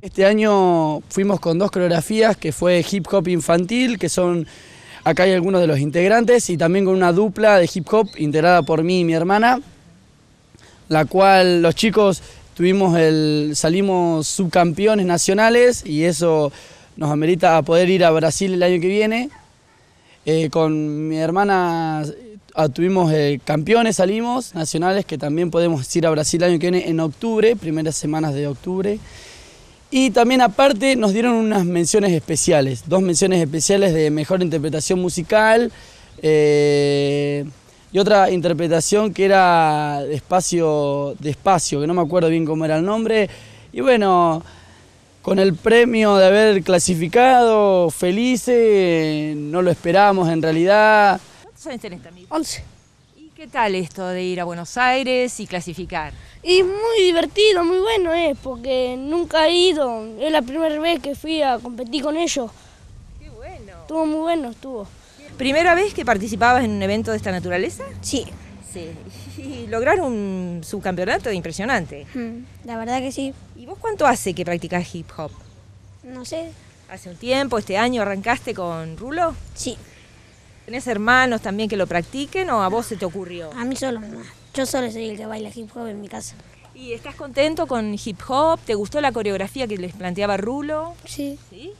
Este año fuimos con dos coreografías que fue hip hop infantil, que son, acá hay algunos de los integrantes, y también con una dupla de hip hop integrada por mí y mi hermana, la cual los chicos tuvimos el, salimos subcampeones nacionales y eso nos amerita poder ir a Brasil el año que viene. Eh, con mi hermana ah, tuvimos eh, campeones, salimos nacionales, que también podemos ir a Brasil el año que viene en octubre, primeras semanas de octubre. Y también aparte nos dieron unas menciones especiales, dos menciones especiales de mejor interpretación musical eh, y otra interpretación que era despacio, despacio, que no me acuerdo bien cómo era el nombre. Y bueno, con el premio de haber clasificado, felices, no lo esperábamos en realidad. ¿Cuántos años tenés, amigo? 11. ¿Y qué tal esto de ir a Buenos Aires y clasificar? Y muy divertido, muy bueno es, porque nunca he ido. Es la primera vez que fui a competir con ellos. Qué bueno. Estuvo muy bueno, estuvo. ¿Primera vez que participabas en un evento de esta naturaleza? Sí, Sí. Y lograr un subcampeonato impresionante. mm, la verdad que sí. ¿Y vos cuánto hace que practicás hip hop? No sé. ¿Hace un tiempo, este año arrancaste con Rulo? Sí, ¿Tenés hermanos también que lo practiquen o a vos se te ocurrió? a mí solo nomás. Yo solo soy el que baila hip hop en mi casa. ¿Y estás contento con hip hop? ¿Te gustó la coreografía que les planteaba Rulo? Sí, ¿Sí?